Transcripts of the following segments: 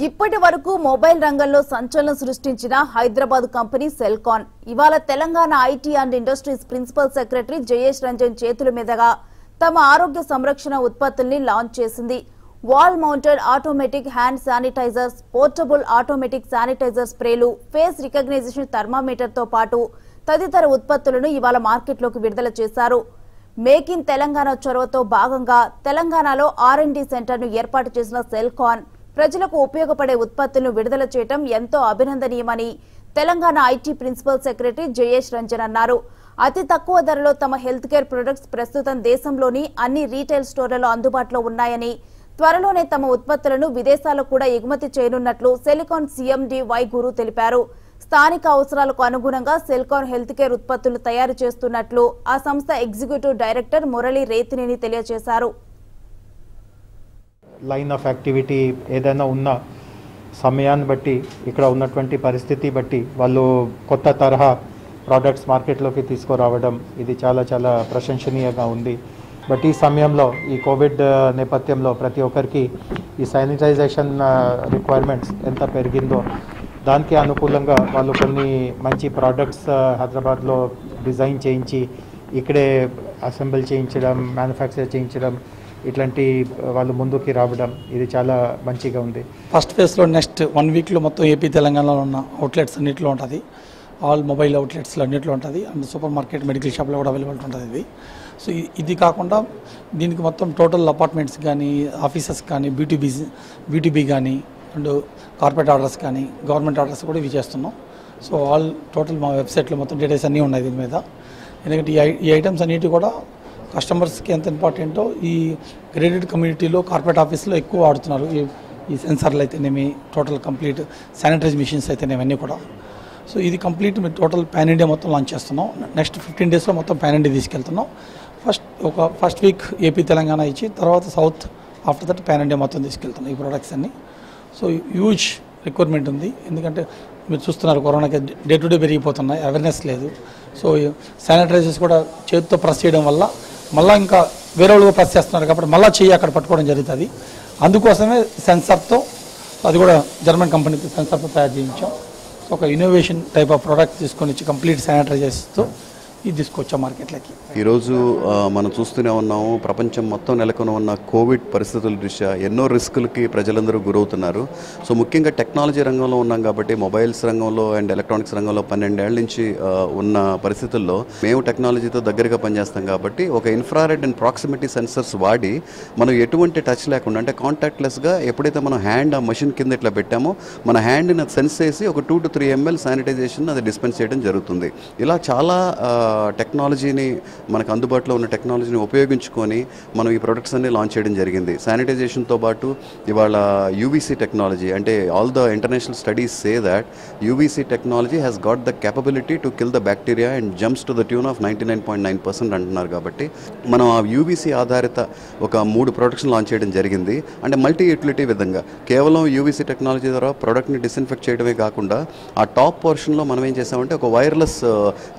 ఇప్పటి వరకు మొబైల్ రంగంలో సంచలనం సృష్టించిన హైదరాబాద్ కంపెనీ సెల్కాన్. ఇవాళ Telangana IT and industries principal secretary Jayesh Ranjan చేతుల మీదుగా తమ ఆరోగ్య సంరక్షణ ఉత్పత్తుల్ని లాంచ్ చేసింది. Wall mounted automatic hand sanitizers portable automatic sanitizer స్ప్రేలు ఫేస్ రికగ్నైజేషన్ థర్మామీటర్తో పాటు తదితర ఉత్పత్తులను ఇవాళ మార్కెట్లోకి విడుదల చేశారు. మేక్ ఇన్ తెలంగాణ చొరవతో భాగంగా తెలంగాణలో ఆర్ అండ్ డి సెంటర్ను ఏర్పాటు చేసిన సెల్కాన్ ప్రజలకు ఉపయోగపడే ఉత్పత్తులను విడుదల చేయడం ఎంతో అభినందనీయమని Telangana IT principal secretary Jayesh Ranjan అన్నారు. అతి తక్కువ ధరలో తమ హెల్త్ కేర్ ప్రొడక్ట్స్ ప్రస్తుతం దేశంలోని అన్ని రీటైల్ స్టోర్లలో అందుబాటులో ఉన్నాయని త్వరలోనే తమ ఉత్పత్తులను విదేశాలకు కూడా ఎగుమతి చేయనున్నట్లు సెలికాన్ సీఎండి వై గురు తెలిపారు. స్థానిక అవసరాలకు అనుగుణంగా సెల్కాన్ హెల్త్ కేర్ ఉత్పత్తులు తయారు చేస్తున్నట్లు ఆ సంస్థ ఎగ్జిక్యూటివ్ డైరెక్టర్ మురళీ రేతినేని తెలియజేశారు. లైన్ ఆఫ్ యాక్టివిటీ ఏదైనా ఉన్న సమయాన్ని బట్టి ఇక్కడ ఉన్నటువంటి పరిస్థితి బట్టి వాళ్ళు కొత్త తరహా ప్రోడక్ట్స్ మార్కెట్లోకి తీసుకురావడం ఇది చాలా చాలా ప్రశంసనీయంగా ఉంది. బట్ ఈ సమయంలో ఈ కోవిడ్ నేపథ్యంలో ప్రతి ఒక్కరికి ఈ శానిటైజేషన్ రిక్వైర్మెంట్స్ ఎంత పెరిగిందో దానికి అనుకూలంగా వాళ్ళు కొన్ని మంచి ప్రోడక్ట్స్ హైదరాబాద్లో డిజైన్ చేయించి ఇక్కడే అసెంబుల్ చేయించడం మ్యానుఫ్యాక్చర్ చేయించడం ఇట్లాంటి వాళ్ళు ముందుకి రావడం ఇది చాలా మంచిగా ఉంది. ఫస్ట్ ఫేజ్లో నెక్స్ట్ వన్ వీక్లో మొత్తం ఏపీ తెలంగాణలో ఉన్న అవుట్లెట్స్ అన్నింటిలో ఉంటుంది. ఆల్ మొబైల్ అవుట్లెట్స్లో అన్నింటిలో ఉంటుంది. అండ్ సూపర్ మార్కెట్ మెడికల్ షాప్లో కూడా అవైలబుల్ ఉంటుంది ఇది. సో ఇది కాకుండా దీనికి మొత్తం టోటల్ అపార్ట్మెంట్స్ కానీ ఆఫీసెస్ కానీ బీటీబీ బీటీబీ కానీ అండ్ కార్పొరేట్ ఆర్డర్స్ కానీ గవర్నమెంట్ ఆర్డర్స్ కూడా ఇవి చేస్తున్నాం. సో ఆల్ టోటల్ మా వెబ్సైట్లో మొత్తం డీటెయిల్స్ అన్నీ ఉన్నాయి దీని మీద. ఎందుకంటే ఈ ఐ- ఈ ఐటమ్స్ అన్నిటి కూడా కస్టమర్స్కి ఎంత ఇంపార్టెంటో ఈ గ్రేడెడ్ కమ్యూనిటీలో కార్పొరేట్ ఆఫీస్లో ఎక్కువ వాడుతున్నారు. ఈ ఈ సెన్సార్లు అయితేనేమి టోటల్ కంప్లీట్ శానిటైజ్ మిషన్స్ అయితేనేమి అన్నీ కూడా. సో ఇది కంప్లీట్ మీరు టోటల్ ప్యాన్ ఇండియా మొత్తం లాంచ్ చేస్తున్నాం. నెక్స్ట్ ఫిఫ్టీన్ డేస్లో మొత్తం ప్యాన్ ఇండియా తీసుకెళ్తున్నాం. ఫస్ట్ ఒక ఫస్ట్ వీక్ ఏపీ తెలంగాణ ఇచ్చి తర్వాత south after that pan India మొత్తం తీసుకెళ్తున్నాం ఈ ప్రొడక్ట్స్ అన్ని. సో హ్యూజ్ రిక్వైర్మెంట్ ఉంది. ఎందుకంటే మీరు చూస్తున్నారు కరోనాకి డే టు డే పెరిగిపోతున్నాయి. అవేర్నెస్ లేదు. సో శానిటైజర్స్ కూడా చేతితో ప్రెస్ చేయడం వల్ల మళ్ళీ ఇంకా వేరే వాళ్ళు ప్రెస్ చేస్తున్నారు కాబట్టి మళ్ళీ చెయ్యి అక్కడ పట్టుకోవడం జరుగుతుంది. అందుకోసమే సెన్సార్తో అది కూడా జర్మన్ కంపెనీతో సెన్సార్తో తయారు చేయించాం. సో ఒక ఇన్నోవేషన్ టైప్ ఆఫ్ ప్రోడక్ట్ తీసుకొని వచ్చి కంప్లీట్ శానిటైజర్స్తో ఇది తీసుకొచ్చాం మార్కెట్లకి. ఈరోజు మనం చూస్తూనే ఉన్నాము ప్రపంచం మొత్తం నెలకొని ఉన్న కోవిడ్ పరిస్థితుల దృష్ట్యా ఎన్నో రిస్కులకి ప్రజలందరూ గురవుతున్నారు. సో ముఖ్యంగా టెక్నాలజీ రంగంలో ఉన్నాం కాబట్టి మొబైల్స్ రంగంలో అండ్ ఎలక్ట్రానిక్స్ రంగంలో పన్నెండేళ్ళ నుంచి ఉన్న పరిస్థితుల్లో మేము టెక్నాలజీతో దగ్గరగా పనిచేస్తాం కాబట్టి ఒక ఇన్ఫ్రారెడ్ అండ్ ప్రాక్సిమిటీ సెన్సర్స్ వాడి మనం ఎటువంటి టచ్ లేకుండా అంటే కాంటాక్ట్లెస్గా ఎప్పుడైతే మనం హ్యాండ్ ఆ మషిన్ కింద ఇట్లా పెట్టామో మన హ్యాండ్ని సెన్స్ చేసి ఒక two to three ml sanitization అది డిస్పెన్స్ చేయడం జరుగుతుంది. ఇలా చాలా టెక్నాలజీని మనకు అందుబాటులో ఉన్న టెక్నాలజీని ఉపయోగించుకొని మనం ఈ ప్రొడక్ట్స్ అన్ని లాంచ్ చేయడం జరిగింది. శానిటైజేషన్తో పాటు ఇవాళ యూవీసీ టెక్నాలజీ అంటే all the international studies say that UVC technology has got the capability to kill the bacteria and germs to the tune of ninety nine point nine percent అంటున్నారు కాబట్టి మనం ఆ యూవీసీ ఆధారిత ఒక మూడు ప్రొడక్ట్స్ లాంచ్ చేయడం జరిగింది. అంటే మల్టీ యూటిలిటీ విధంగా కేవలం యూవీసీ టెక్నాలజీ ద్వారా ప్రోడక్ట్ని డిస్ఇన్ఫెక్ట్ చేయడమే కాకుండా ఆ టాప్ పోర్షన్లో మనం ఏం చేసామంటే ఒక వైర్లెస్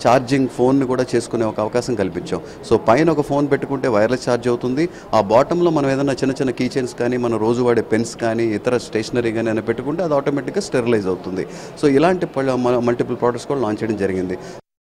ఛార్జింగ్ ఫోన్ ఛార్జింగ్ని కూడా చేసుకునే ఒక అవకాశం కల్పించాం. సో పైన ఒక ఫోన్ పెట్టుకుంటే వైర్లెస్ ఛార్జ్ అవుతుంది. ఆ బాటంలో మనం ఏదైనా చిన్న చిన్న కీ చైన్స్ కానీ మనం రోజు వాడే పెన్స్ కానీ ఇతర స్టేషనరీ కానీ అయినా పెట్టుకుంటే అది ఆటోమేటిక్గా స్టెరిలైజ్ అవుతుంది. సో ఇలాంటి మల్టిపుల్ ప్రోడక్ట్స్ కూడా లాంచ్ చేయడం జరిగింది.